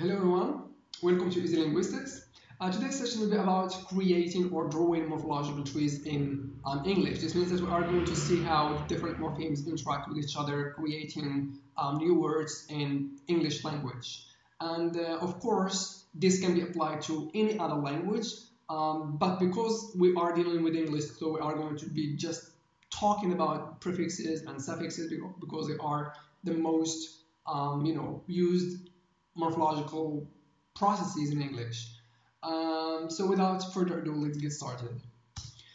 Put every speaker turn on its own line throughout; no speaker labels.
Hello everyone, welcome to Easy Linguistics. Uh, today's session will be about creating or drawing morphological trees in um, English. This means that we are going to see how different morphemes interact with each other, creating um, new words in English language. And uh, of course, this can be applied to any other language, um, but because we are dealing with English, so we are going to be just talking about prefixes and suffixes because they are the most um, you know used morphological processes in English. Um, so without further ado, let's get started.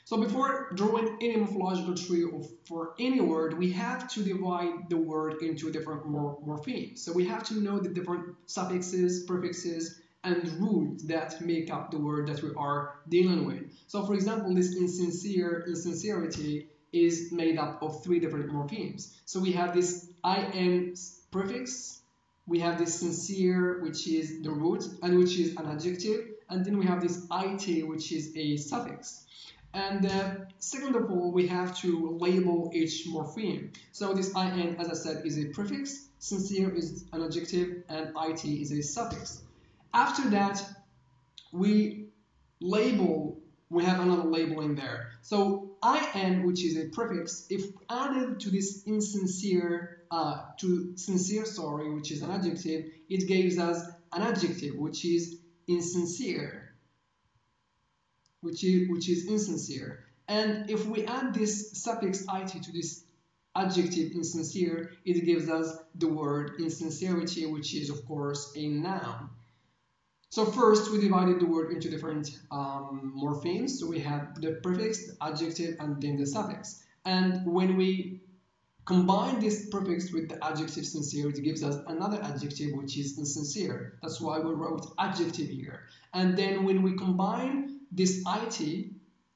So before drawing any morphological tree for any word, we have to divide the word into different mor morphemes. So we have to know the different suffixes, prefixes, and roots that make up the word that we are dealing with. So for example, this insincere, insincerity is made up of three different morphemes. So we have this in prefix, we have this sincere, which is the root, and which is an adjective, and then we have this it, which is a suffix. And uh, second of all, we have to label each morpheme. So this in, as I said, is a prefix, sincere is an adjective, and it is a suffix. After that, we label, we have another label in there. So in, which is a prefix, if added to this insincere, uh, to sincere, sorry, which is an adjective, it gives us an adjective, which is insincere, which is, which is insincere. And if we add this suffix it to this adjective insincere, it gives us the word insincerity, which is, of course, a noun. So first, we divided the word into different um, morphemes. So we have the prefix, adjective, and then the suffix. And when we combine this prefix with the adjective sincere, it gives us another adjective, which is insincere. That's why we wrote adjective here. And then when we combine this it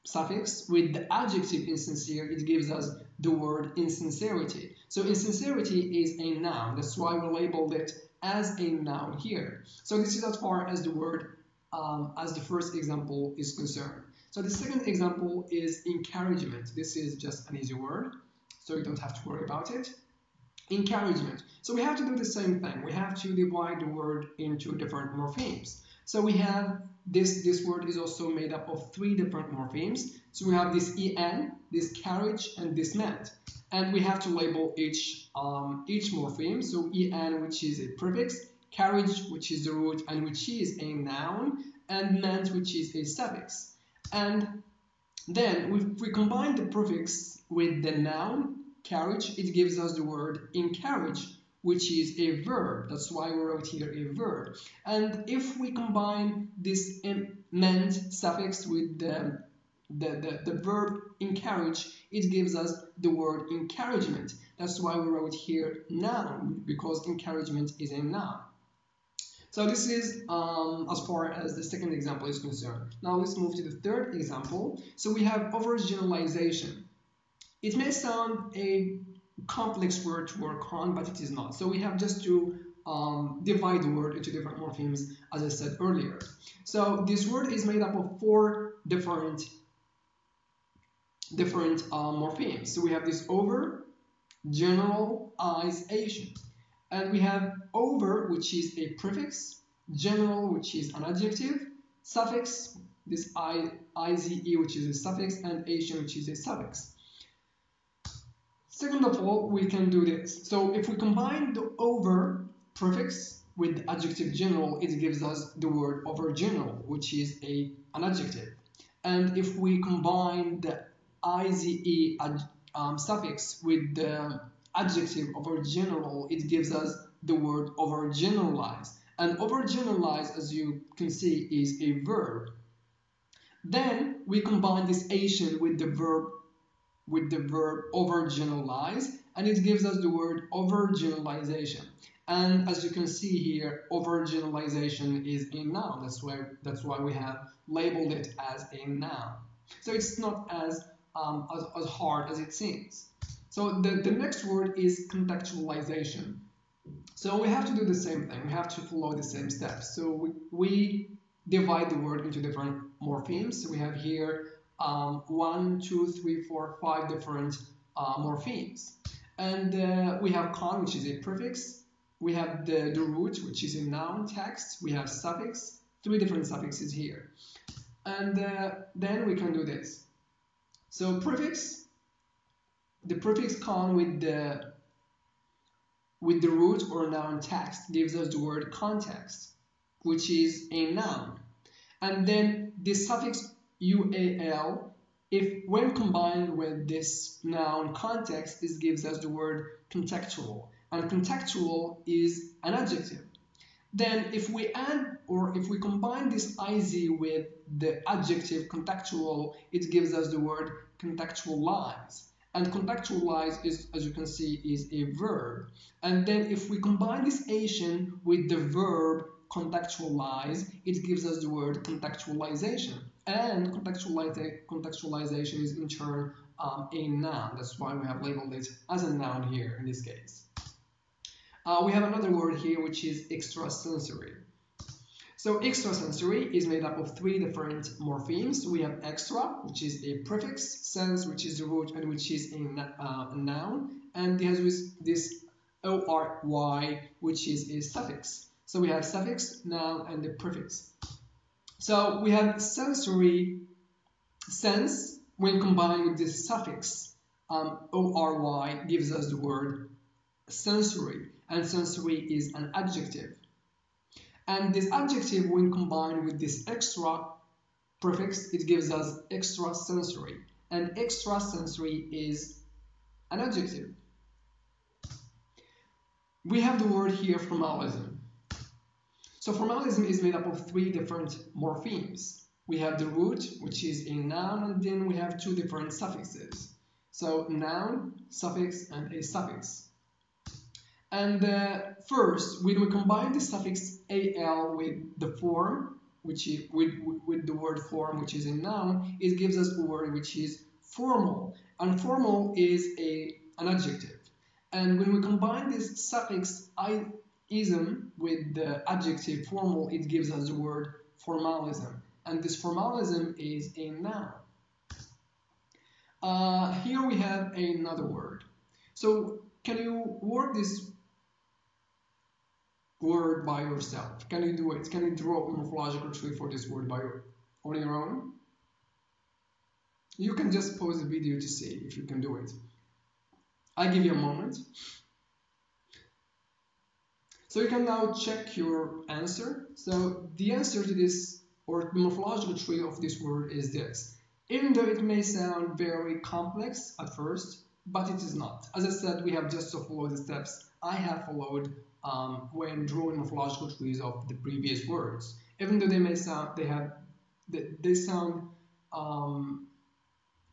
suffix with the adjective insincere, it gives us the word insincerity. So insincerity is a noun. That's why we labeled it as a noun here. So this is as far as the word um, as the first example is concerned. So the second example is encouragement. This is just an easy word, so you don't have to worry about it. Encouragement. So we have to do the same thing. We have to divide the word into different morphemes. So we have this, this word is also made up of three different morphemes. So we have this en, this carriage, and this ment and we have to label each um, each morpheme. So en, which is a prefix, carriage, which is the root, and which is a noun, and ment, which is a suffix. And then if we combine the prefix with the noun carriage, it gives us the word encourage, which is a verb. That's why we wrote here a verb. And if we combine this ment suffix with the the, the, the verb encourage, it gives us the word encouragement. That's why we wrote here noun, because encouragement is a noun. So this is um, as far as the second example is concerned. Now let's move to the third example. So we have overgeneralization. It may sound a complex word to work on, but it is not. So we have just to um, divide the word into different morphemes, as I said earlier. So this word is made up of four different different uh, morphemes. So we have this over, generalization. And we have over, which is a prefix, general, which is an adjective, suffix, this I, ize, which is a suffix, and ation, which is a suffix. Second of all, we can do this. So if we combine the over prefix with the adjective general, it gives us the word over general, which is a, an adjective. And if we combine the ize um, suffix with the adjective overgeneral, it gives us the word overgeneralize. And overgeneralize, as you can see, is a verb. Then we combine this ation with the verb with the verb overgeneralize, and it gives us the word overgeneralization. And as you can see here, overgeneralization is a noun. That's why that's why we have labeled it as a noun. So it's not as um, as, as hard as it seems. So the, the next word is contextualization. So we have to do the same thing. We have to follow the same steps. So we, we divide the word into different morphemes. So we have here um, one, two, three, four, five different uh, morphemes. And uh, we have con, which is a prefix, we have the, the root, which is a noun text. We have suffix, three different suffixes here. And uh, then we can do this. So prefix, the prefix con with the with the root or noun text gives us the word context, which is a noun. And then the suffix ual, if when combined with this noun context, this gives us the word contextual. And contextual is an adjective. Then if we add or if we combine this iz with the adjective contextual, it gives us the word contextualize. And contextualize is, as you can see, is a verb. And then if we combine this ation with the verb contextualize, it gives us the word contextualization. And contextualiza contextualization is in turn um, a noun. That's why we have labeled it as a noun here in this case. Uh, we have another word here which is extrasensory. So extrasensory is made up of three different morphemes. We have extra, which is a prefix, sense, which is the root and which is a, uh, noun, and it has this ory, which is a suffix. So we have suffix, noun, and the prefix. So we have sensory sense when combined with this suffix um, ory gives us the word sensory, and sensory is an adjective. And this adjective, when combined with this extra prefix, it gives us extrasensory. And extrasensory is an adjective. We have the word here formalism. So formalism is made up of three different morphemes. We have the root, which is a noun, and then we have two different suffixes. So noun, suffix, and a suffix. And uh, first, when we combine the suffix al with the form, which is with, with the word form, which is a noun, it gives us a word which is formal. And formal is a, an adjective. And when we combine this suffix ism with the adjective formal, it gives us the word formalism. And this formalism is a noun. Uh, here we have another word. So can you work this word by yourself? Can you do it? Can you draw a morphological tree for this word by your, on your own? You can just pause the video to see if you can do it. I'll give you a moment. So you can now check your answer. So the answer to this or the morphological tree of this word is this. Even though it may sound very complex at first, but it is not. As I said, we have just to follow the steps I have followed um, when drawing morphological trees of the previous words. Even though they may sound, they have, they, they sound, um,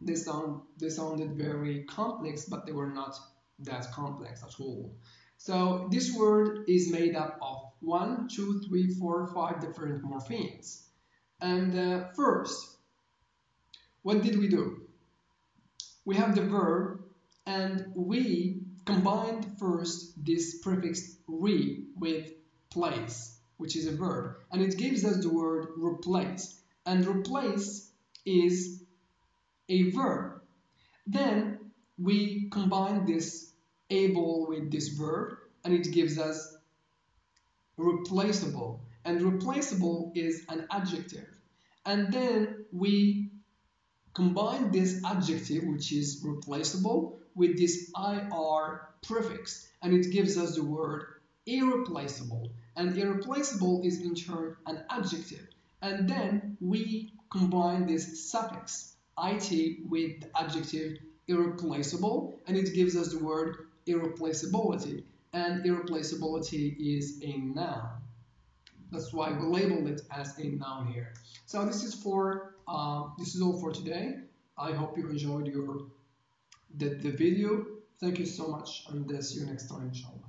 they sound, they sounded very complex, but they were not that complex at all. So this word is made up of one, two, three, four, five different morphemes. And uh, first, what did we do? We have the verb and we combined first this prefix re with place, which is a verb, and it gives us the word replace. And replace is a verb. Then we combine this able with this verb, and it gives us replaceable. And replaceable is an adjective. And then we combine this adjective, which is replaceable, with this IR prefix and it gives us the word irreplaceable. And irreplaceable is in turn an adjective. And then we combine this suffix it with the adjective irreplaceable and it gives us the word irreplaceability. And irreplaceability is a noun. That's why we labeled it as a noun here. So this is for uh, this is all for today. I hope you enjoyed your the, the video Thank you so much and uh, see you next time inshallah.